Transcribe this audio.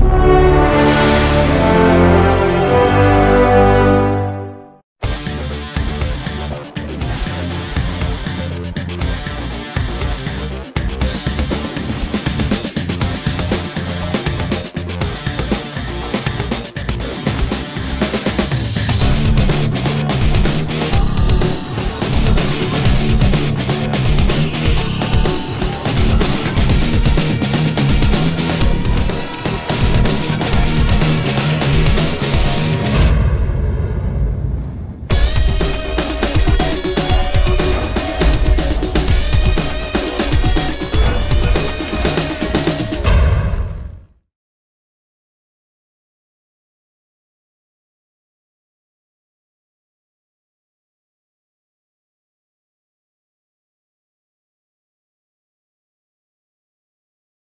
you